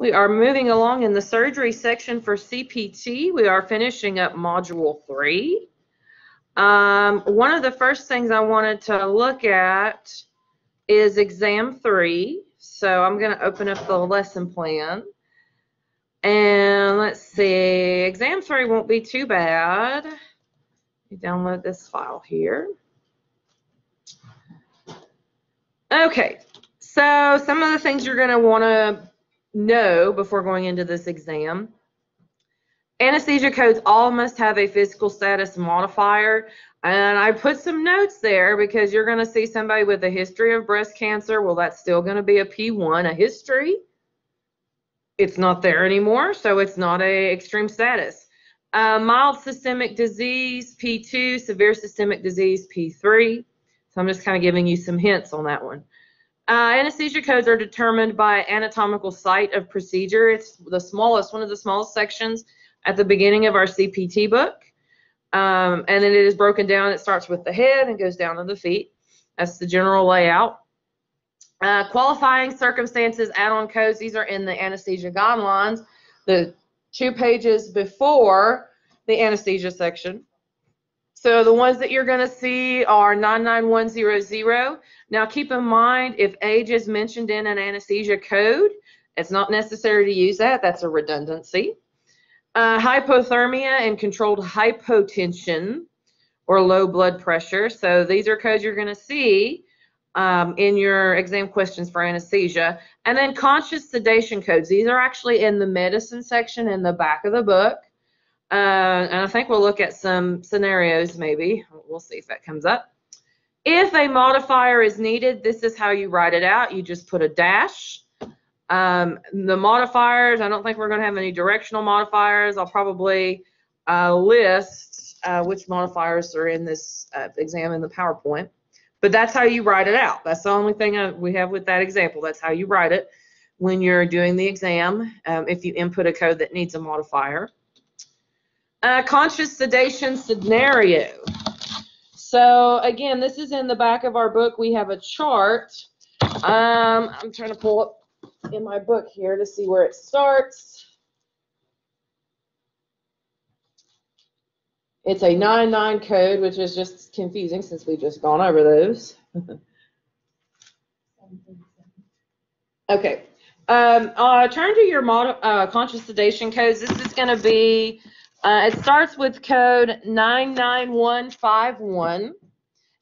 We are moving along in the surgery section for CPT. We are finishing up module three. Um, one of the first things I wanted to look at is exam three. So I'm going to open up the lesson plan. And let's see, exam three won't be too bad. You download this file here. Okay, so some of the things you're going to want to know before going into this exam. Anesthesia codes all must have a physical status modifier. And I put some notes there because you're going to see somebody with a history of breast cancer. Well, that's still going to be a P1, a history. It's not there anymore, so it's not a extreme status. Uh, mild systemic disease, P2, severe systemic disease, P3. So I'm just kind of giving you some hints on that one. Uh, anesthesia codes are determined by anatomical site of procedure. It's the smallest, one of the smallest sections at the beginning of our CPT book. Um, and then it is broken down. It starts with the head and goes down to the feet. That's the general layout. Uh, qualifying circumstances add-on codes. These are in the anesthesia guidelines, the two pages before the anesthesia section. So the ones that you're going to see are 99100. Now keep in mind if age is mentioned in an anesthesia code, it's not necessary to use that. That's a redundancy. Uh, hypothermia and controlled hypotension or low blood pressure. So these are codes you're going to see um, in your exam questions for anesthesia. And then conscious sedation codes. These are actually in the medicine section in the back of the book. Uh, and I think we'll look at some scenarios maybe. We'll see if that comes up. If a modifier is needed, this is how you write it out. You just put a dash. Um, the modifiers, I don't think we're going to have any directional modifiers. I'll probably uh, list uh, which modifiers are in this uh, exam in the PowerPoint. But that's how you write it out. That's the only thing I, we have with that example. That's how you write it when you're doing the exam um, if you input a code that needs a modifier. Uh, conscious sedation scenario. So again, this is in the back of our book. We have a chart. Um, I'm trying to pull up in my book here to see where it starts. It's a 99 code, which is just confusing since we've just gone over those. okay. Um, uh, turn to your model, uh, conscious sedation codes. This is going to be uh, it starts with code 99151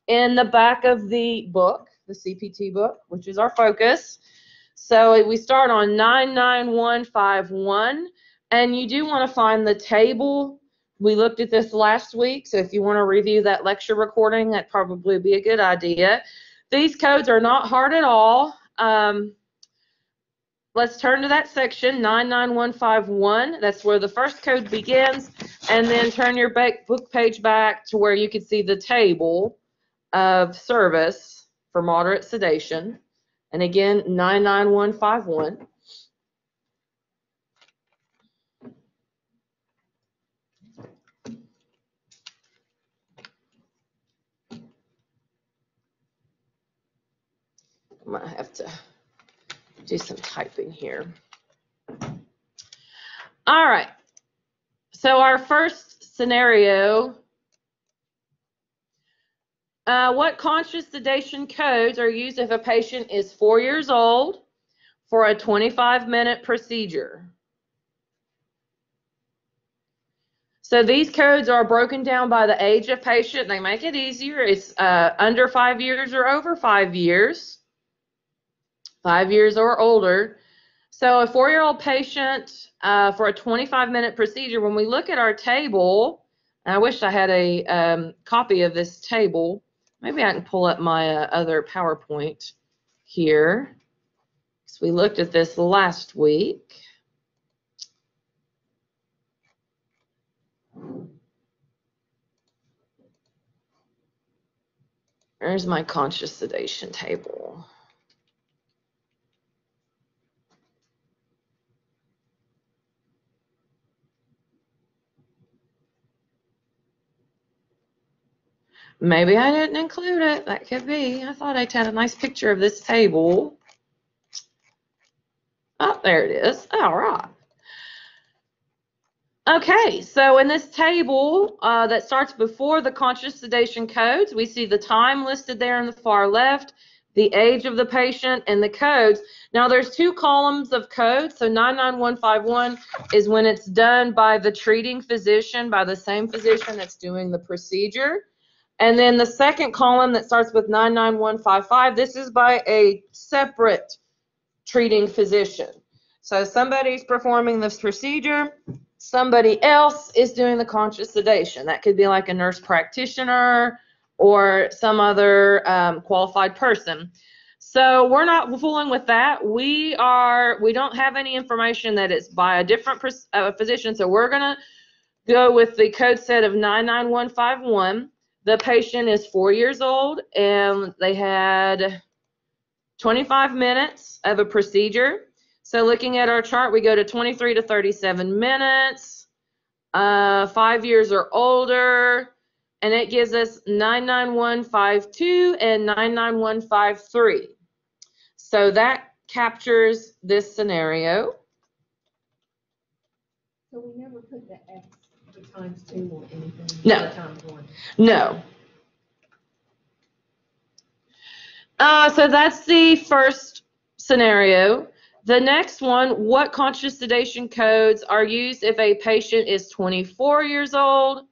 in the back of the book, the CPT book, which is our focus. So we start on 99151, and you do want to find the table. We looked at this last week, so if you want to review that lecture recording, that probably be a good idea. These codes are not hard at all. Um, Let's turn to that section, 99151. That's where the first code begins. And then turn your book page back to where you can see the table of service for moderate sedation. And again, 99151. I might have to do some typing here. All right. So our first scenario, uh, what conscious sedation codes are used if a patient is four years old for a 25 minute procedure? So these codes are broken down by the age of patient. They make it easier. It's uh, under five years or over five years five years or older. So a four-year-old patient uh, for a 25-minute procedure, when we look at our table, I wish I had a um, copy of this table. Maybe I can pull up my uh, other PowerPoint here. So we looked at this last week. There's my conscious sedation table. Maybe I didn't include it. That could be. I thought I had a nice picture of this table. Oh, there it is. All right. Okay, so in this table uh, that starts before the conscious sedation codes, we see the time listed there in the far left, the age of the patient, and the codes. Now there's two columns of codes. So 99151 is when it's done by the treating physician, by the same physician that's doing the procedure. And then the second column that starts with 99155, this is by a separate treating physician. So somebody's performing this procedure, somebody else is doing the conscious sedation. That could be like a nurse practitioner or some other um, qualified person. So we're not fooling with that. We are. We don't have any information that it's by a different uh, physician. So we're gonna go with the code set of 99151. The patient is four years old and they had 25 minutes of a procedure. So looking at our chart, we go to 23 to 37 minutes, uh, five years or older, and it gives us 99152 and 99153. So that captures this scenario. So we never put the X, times two or anything? No. Times one? No. Uh, so that's the first scenario. The next one, what conscious sedation codes are used if a patient is 24 years old?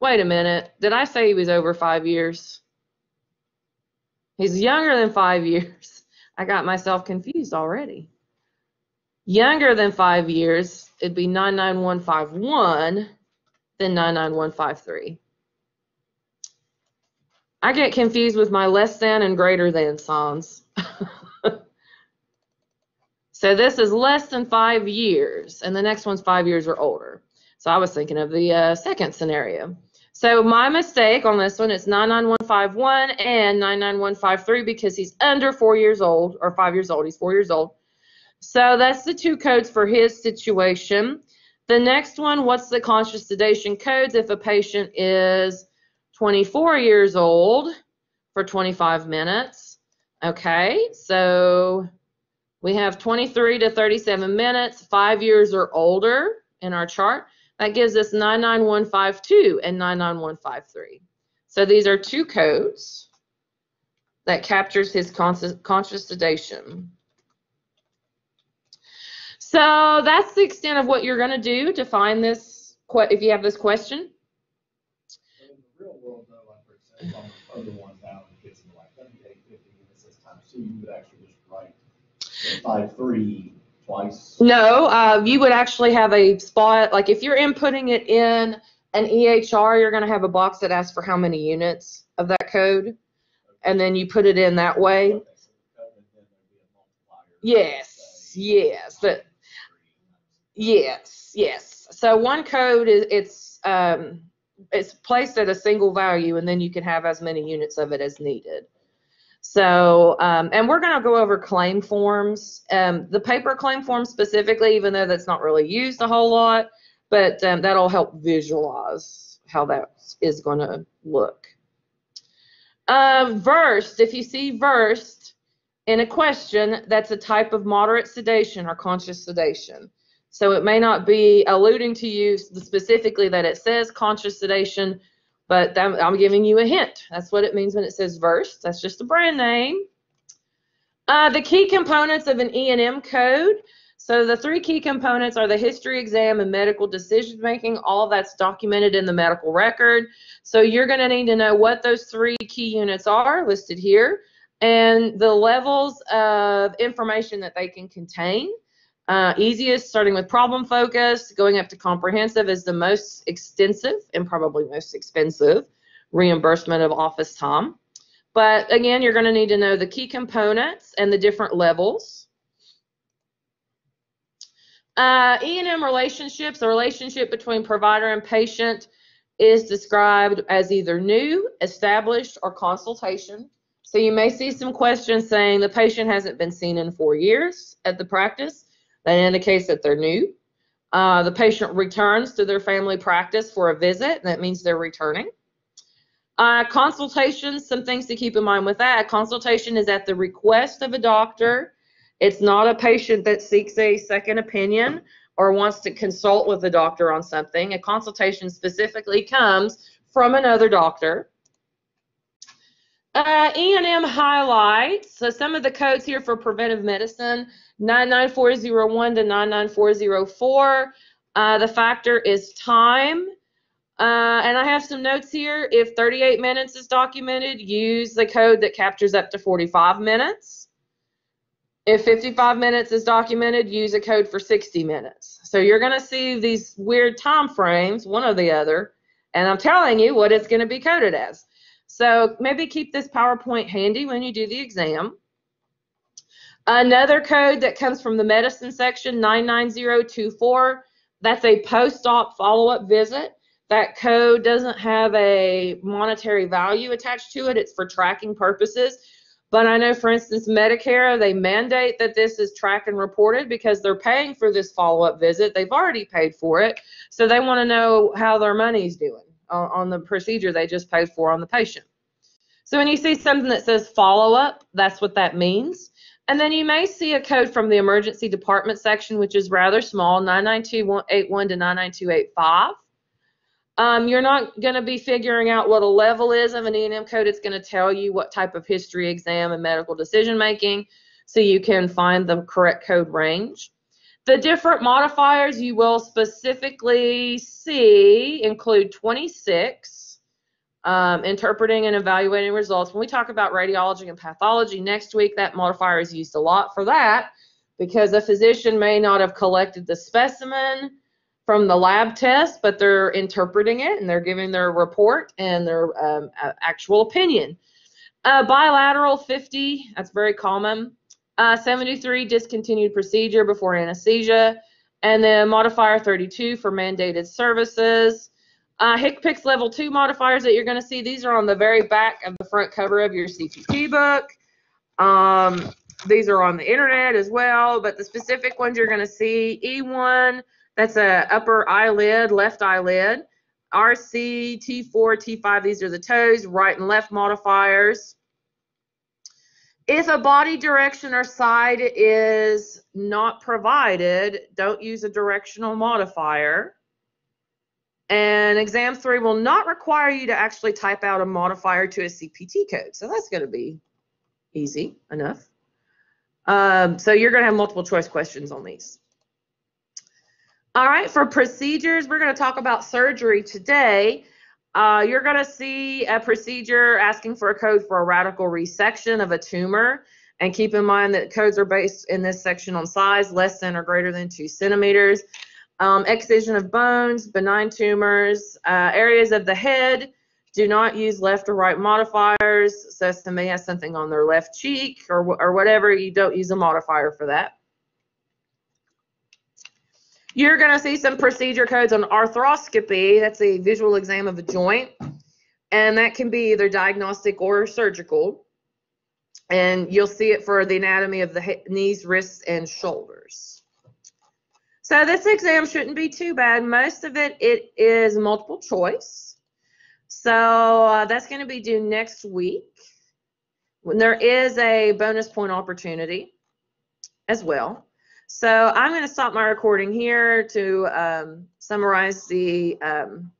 Wait a minute. Did I say he was over five years? He's younger than five years. I got myself confused already. Younger than five years, it'd be 99151, then 99153. I get confused with my less than and greater than signs. So this is less than five years, and the next one's five years or older. So I was thinking of the uh, second scenario. So my mistake on this one is 99151 and 99153 because he's under four years old, or five years old. He's four years old. So that's the two codes for his situation. The next one, what's the conscious sedation codes if a patient is 24 years old for 25 minutes? Okay, so we have 23 to 37 minutes, five years or older in our chart. That gives us 99152 and 99153. So these are two codes that captures his conscious sedation. So that's the extent of what you're going to do to find this, if you have this question. In the real world, though, like for example, on the other ones out, it gets into like 7850 units this time, so you would actually five three twice? No, uh, you would actually have a spot, like if you're inputting it in an EHR, you're going to have a box that asks for how many units of that code, and then you put it in that way. Okay, so code, and yes, yes. So one code is it's um, it's placed at a single value, and then you can have as many units of it as needed. So, um, and we're going to go over claim forms. Um, the paper claim form specifically, even though that's not really used a whole lot, but um, that'll help visualize how that is going to look. Uh, versed, if you see versed in a question, that's a type of moderate sedation or conscious sedation. So it may not be alluding to you specifically that it says conscious sedation, but that, I'm giving you a hint. That's what it means when it says verse. That's just a brand name. Uh, the key components of an E&M code. So the three key components are the history exam and medical decision making. All that's documented in the medical record. So you're going to need to know what those three key units are listed here and the levels of information that they can contain. Uh, easiest, starting with problem focus, going up to comprehensive is the most extensive and probably most expensive reimbursement of office time. But again, you're going to need to know the key components and the different levels. Uh, E&M relationships, the relationship between provider and patient is described as either new, established, or consultation. So you may see some questions saying the patient hasn't been seen in four years at the practice. That indicates that they're new. Uh, the patient returns to their family practice for a visit. That means they're returning. Uh, consultations, some things to keep in mind with that. Consultation is at the request of a doctor It's not a patient that seeks a second opinion or wants to consult with a doctor on something. A consultation specifically comes from another doctor. Uh, E&M highlights. So some of the codes here for preventive medicine, 99401 to 99404. Uh, the factor is time. Uh, and I have some notes here. If 38 minutes is documented, use the code that captures up to 45 minutes. If 55 minutes is documented, use a code for 60 minutes. So you're going to see these weird time frames, one or the other, and I'm telling you what it's going to be coded as. So maybe keep this PowerPoint handy when you do the exam. Another code that comes from the medicine section, 99024, that's a post-op follow-up visit. That code doesn't have a monetary value attached to it. It's for tracking purposes. But I know, for instance, Medicare, they mandate that this is tracked and reported because they're paying for this follow-up visit. They've already paid for it. So they want to know how their money's doing on, on the procedure they just paid for on the patient. So when you see something that says follow-up, that's what that means. And then you may see a code from the emergency department section, which is rather small, 99281 to 99285. Um, you're not going to be figuring out what a level is of an E&M code. It's going to tell you what type of history exam and medical decision making so you can find the correct code range. The different modifiers you will specifically see include 26, um, interpreting and evaluating results. When we talk about radiology and pathology next week, that modifier is used a lot for that because a physician may not have collected the specimen from the lab test, but they're interpreting it and they're giving their report and their um, actual opinion. Uh, bilateral 50, that's very common. Uh, 73, discontinued procedure before anesthesia. And then modifier 32 for mandated services. Uh, HCPCS level 2 modifiers that you're going to see, these are on the very back of the front cover of your CPT book. Um, these are on the internet as well, but the specific ones you're going to see, E1, that's a upper eyelid, left eyelid. RC, T4, T5, these are the toes, right and left modifiers. If a body direction or side is not provided, don't use a directional modifier. And exam three will not require you to actually type out a modifier to a CPT code. So that's going to be easy enough. Um, so you're going to have multiple choice questions on these. All right, for procedures, we're going to talk about surgery today. Uh, you're going to see a procedure asking for a code for a radical resection of a tumor. And keep in mind that codes are based in this section on size, less than or greater than two centimeters. Um, excision of bones, benign tumors, uh, areas of the head. Do not use left or right modifiers. So somebody has something on their left cheek or, or whatever, you don't use a modifier for that. You're going to see some procedure codes on arthroscopy. That's a visual exam of a joint. And that can be either diagnostic or surgical. And you'll see it for the anatomy of the knees, wrists, and shoulders. So this exam shouldn't be too bad. Most of it, it is multiple choice. So uh, that's going to be due next week. When there is a bonus point opportunity as well. So I'm going to stop my recording here to um, summarize the um,